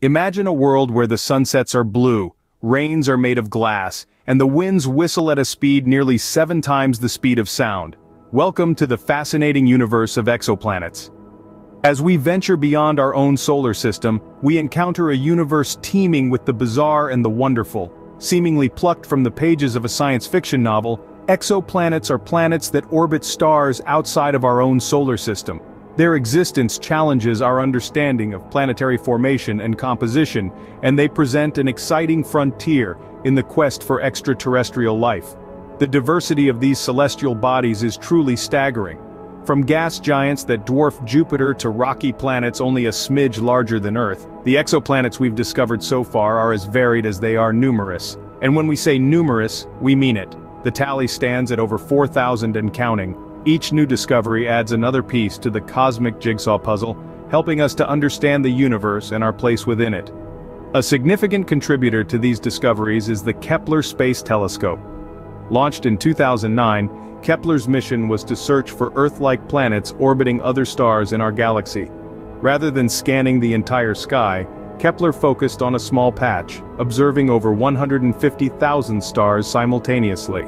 Imagine a world where the sunsets are blue, rains are made of glass, and the winds whistle at a speed nearly seven times the speed of sound. Welcome to the fascinating universe of exoplanets. As we venture beyond our own solar system, we encounter a universe teeming with the bizarre and the wonderful. Seemingly plucked from the pages of a science fiction novel, exoplanets are planets that orbit stars outside of our own solar system. Their existence challenges our understanding of planetary formation and composition, and they present an exciting frontier in the quest for extraterrestrial life. The diversity of these celestial bodies is truly staggering. From gas giants that dwarf Jupiter to rocky planets only a smidge larger than Earth, the exoplanets we've discovered so far are as varied as they are numerous. And when we say numerous, we mean it. The tally stands at over 4,000 and counting, each new discovery adds another piece to the cosmic jigsaw puzzle, helping us to understand the universe and our place within it. A significant contributor to these discoveries is the Kepler Space Telescope. Launched in 2009, Kepler's mission was to search for Earth-like planets orbiting other stars in our galaxy. Rather than scanning the entire sky, Kepler focused on a small patch, observing over 150,000 stars simultaneously.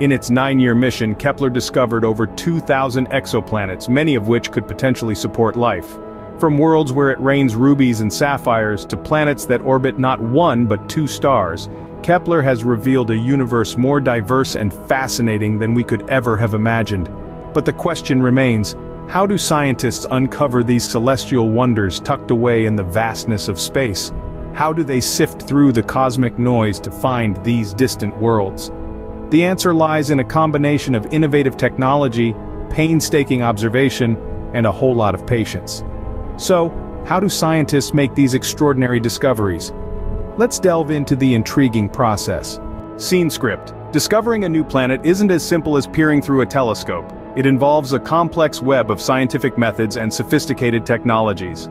In its nine-year mission Kepler discovered over 2,000 exoplanets many of which could potentially support life. From worlds where it rains rubies and sapphires to planets that orbit not one but two stars, Kepler has revealed a universe more diverse and fascinating than we could ever have imagined. But the question remains, how do scientists uncover these celestial wonders tucked away in the vastness of space? How do they sift through the cosmic noise to find these distant worlds? The answer lies in a combination of innovative technology, painstaking observation, and a whole lot of patience. So, how do scientists make these extraordinary discoveries? Let's delve into the intriguing process. Scene script. Discovering a new planet isn't as simple as peering through a telescope. It involves a complex web of scientific methods and sophisticated technologies.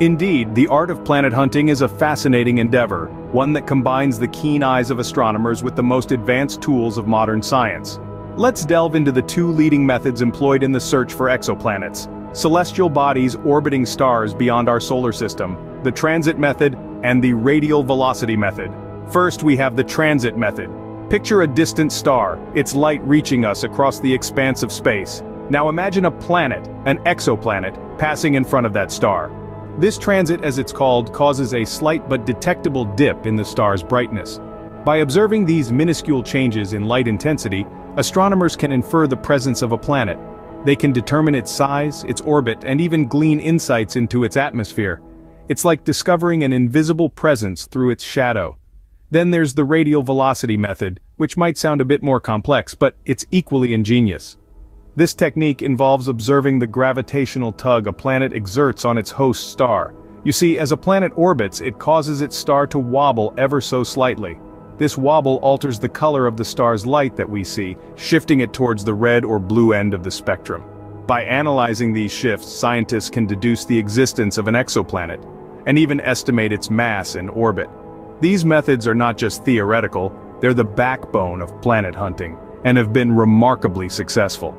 Indeed, the art of planet hunting is a fascinating endeavor, one that combines the keen eyes of astronomers with the most advanced tools of modern science. Let's delve into the two leading methods employed in the search for exoplanets. Celestial bodies orbiting stars beyond our solar system, the transit method, and the radial velocity method. First we have the transit method. Picture a distant star, its light reaching us across the expanse of space. Now imagine a planet, an exoplanet, passing in front of that star. This transit as it's called causes a slight but detectable dip in the star's brightness. By observing these minuscule changes in light intensity, astronomers can infer the presence of a planet. They can determine its size, its orbit, and even glean insights into its atmosphere. It's like discovering an invisible presence through its shadow. Then there's the radial velocity method, which might sound a bit more complex, but it's equally ingenious. This technique involves observing the gravitational tug a planet exerts on its host star. You see, as a planet orbits, it causes its star to wobble ever so slightly. This wobble alters the color of the star's light that we see, shifting it towards the red or blue end of the spectrum. By analyzing these shifts, scientists can deduce the existence of an exoplanet, and even estimate its mass and orbit. These methods are not just theoretical, they're the backbone of planet hunting, and have been remarkably successful.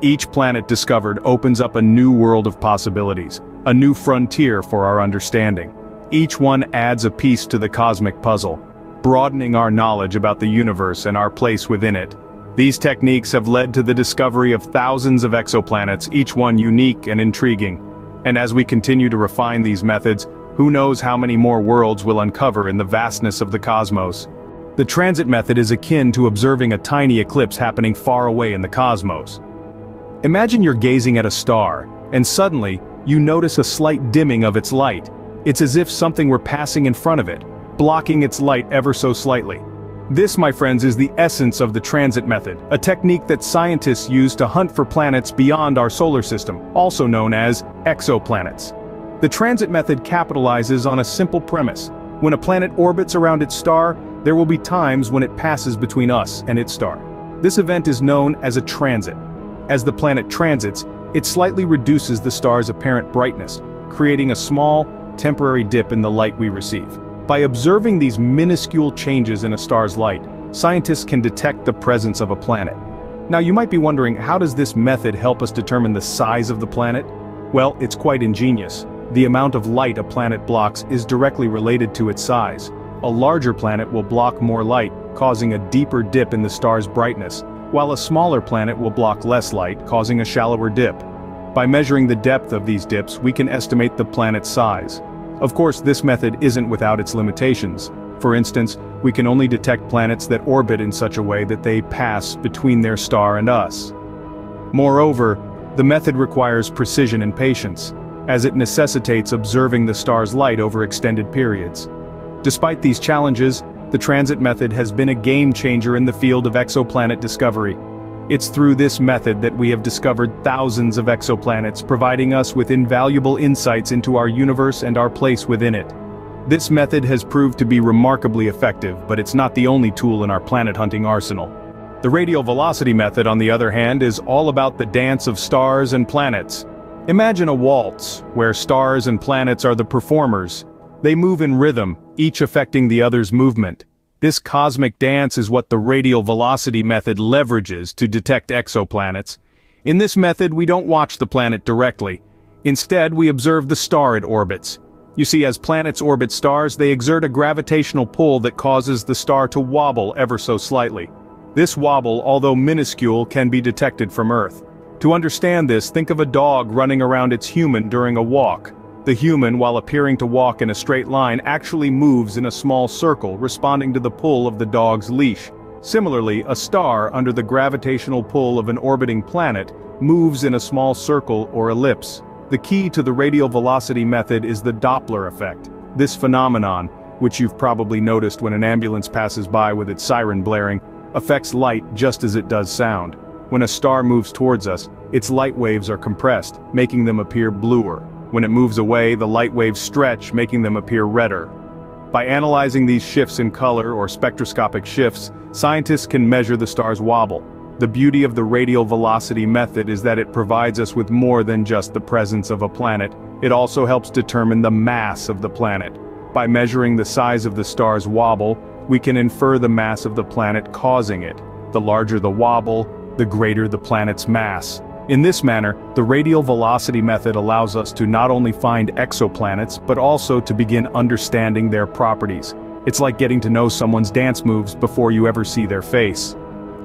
Each planet discovered opens up a new world of possibilities, a new frontier for our understanding. Each one adds a piece to the cosmic puzzle, broadening our knowledge about the universe and our place within it. These techniques have led to the discovery of thousands of exoplanets, each one unique and intriguing. And as we continue to refine these methods, who knows how many more worlds we'll uncover in the vastness of the cosmos. The transit method is akin to observing a tiny eclipse happening far away in the cosmos. Imagine you're gazing at a star, and suddenly, you notice a slight dimming of its light. It's as if something were passing in front of it, blocking its light ever so slightly. This, my friends, is the essence of the transit method, a technique that scientists use to hunt for planets beyond our solar system, also known as exoplanets. The transit method capitalizes on a simple premise. When a planet orbits around its star, there will be times when it passes between us and its star. This event is known as a transit. As the planet transits, it slightly reduces the star's apparent brightness, creating a small, temporary dip in the light we receive. By observing these minuscule changes in a star's light, scientists can detect the presence of a planet. Now you might be wondering how does this method help us determine the size of the planet? Well, it's quite ingenious. The amount of light a planet blocks is directly related to its size. A larger planet will block more light, causing a deeper dip in the star's brightness, while a smaller planet will block less light, causing a shallower dip. By measuring the depth of these dips we can estimate the planet's size. Of course this method isn't without its limitations. For instance, we can only detect planets that orbit in such a way that they pass between their star and us. Moreover, the method requires precision and patience, as it necessitates observing the star's light over extended periods. Despite these challenges, the transit method has been a game changer in the field of exoplanet discovery. It's through this method that we have discovered thousands of exoplanets providing us with invaluable insights into our universe and our place within it. This method has proved to be remarkably effective, but it's not the only tool in our planet-hunting arsenal. The radial velocity method, on the other hand, is all about the dance of stars and planets. Imagine a waltz, where stars and planets are the performers. They move in rhythm, each affecting the other's movement. This cosmic dance is what the radial velocity method leverages to detect exoplanets. In this method we don't watch the planet directly. Instead we observe the star it orbits. You see as planets orbit stars they exert a gravitational pull that causes the star to wobble ever so slightly. This wobble, although minuscule, can be detected from Earth. To understand this, think of a dog running around its human during a walk. The human, while appearing to walk in a straight line, actually moves in a small circle, responding to the pull of the dog's leash. Similarly, a star, under the gravitational pull of an orbiting planet, moves in a small circle or ellipse. The key to the radial velocity method is the Doppler effect. This phenomenon, which you've probably noticed when an ambulance passes by with its siren blaring, affects light just as it does sound. When a star moves towards us, its light waves are compressed, making them appear bluer. When it moves away, the light waves stretch, making them appear redder. By analyzing these shifts in color or spectroscopic shifts, scientists can measure the star's wobble. The beauty of the radial velocity method is that it provides us with more than just the presence of a planet, it also helps determine the mass of the planet. By measuring the size of the star's wobble, we can infer the mass of the planet causing it. The larger the wobble, the greater the planet's mass. In this manner, the radial velocity method allows us to not only find exoplanets but also to begin understanding their properties. It's like getting to know someone's dance moves before you ever see their face.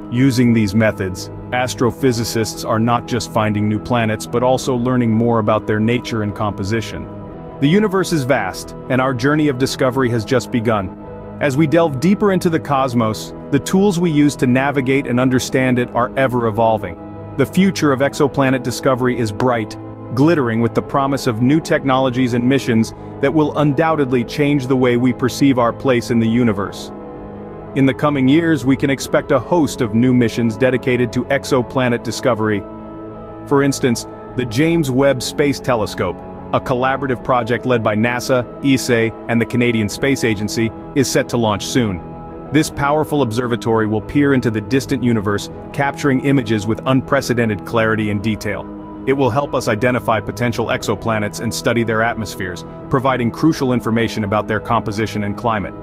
Using these methods, astrophysicists are not just finding new planets but also learning more about their nature and composition. The universe is vast, and our journey of discovery has just begun. As we delve deeper into the cosmos, the tools we use to navigate and understand it are ever evolving. The future of exoplanet discovery is bright, glittering with the promise of new technologies and missions that will undoubtedly change the way we perceive our place in the universe. In the coming years we can expect a host of new missions dedicated to exoplanet discovery. For instance, the James Webb Space Telescope, a collaborative project led by NASA, ESA, and the Canadian Space Agency, is set to launch soon. This powerful observatory will peer into the distant universe, capturing images with unprecedented clarity and detail. It will help us identify potential exoplanets and study their atmospheres, providing crucial information about their composition and climate.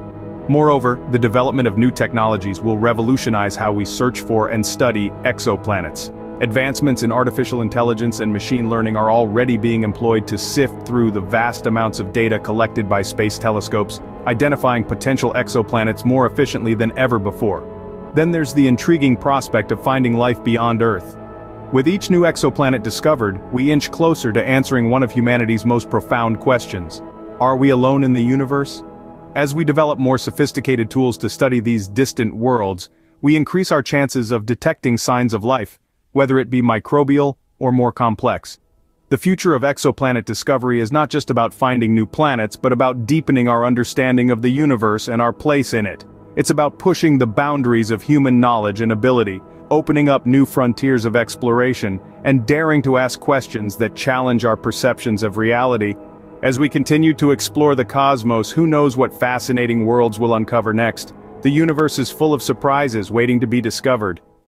Moreover, the development of new technologies will revolutionize how we search for and study exoplanets. Advancements in artificial intelligence and machine learning are already being employed to sift through the vast amounts of data collected by space telescopes, identifying potential exoplanets more efficiently than ever before. Then there's the intriguing prospect of finding life beyond Earth. With each new exoplanet discovered, we inch closer to answering one of humanity's most profound questions. Are we alone in the universe? As we develop more sophisticated tools to study these distant worlds, we increase our chances of detecting signs of life, whether it be microbial or more complex. The future of exoplanet discovery is not just about finding new planets but about deepening our understanding of the universe and our place in it. It's about pushing the boundaries of human knowledge and ability, opening up new frontiers of exploration, and daring to ask questions that challenge our perceptions of reality as we continue to explore the cosmos who knows what fascinating worlds we'll uncover next. The universe is full of surprises waiting to be discovered.